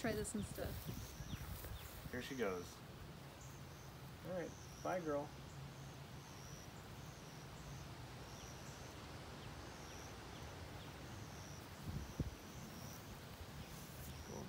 Try this instead. Here she goes. All right, bye, girl. Cool.